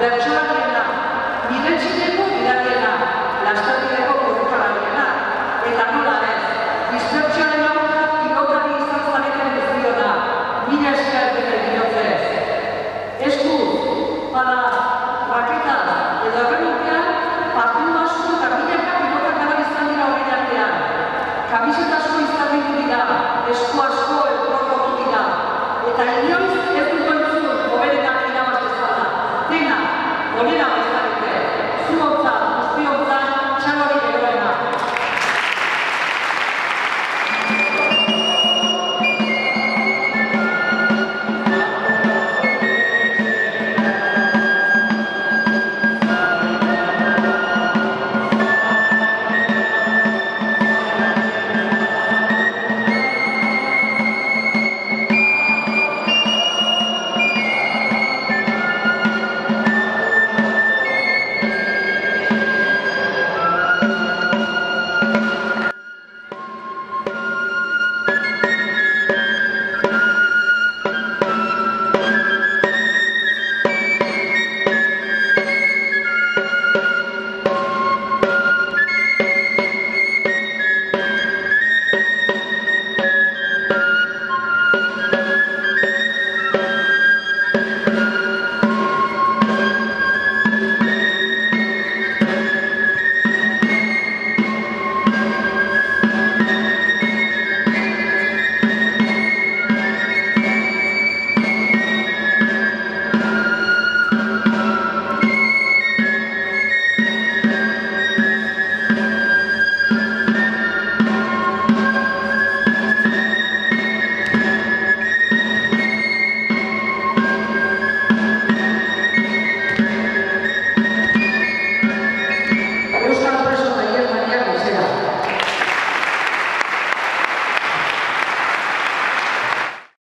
de acela din Mirecește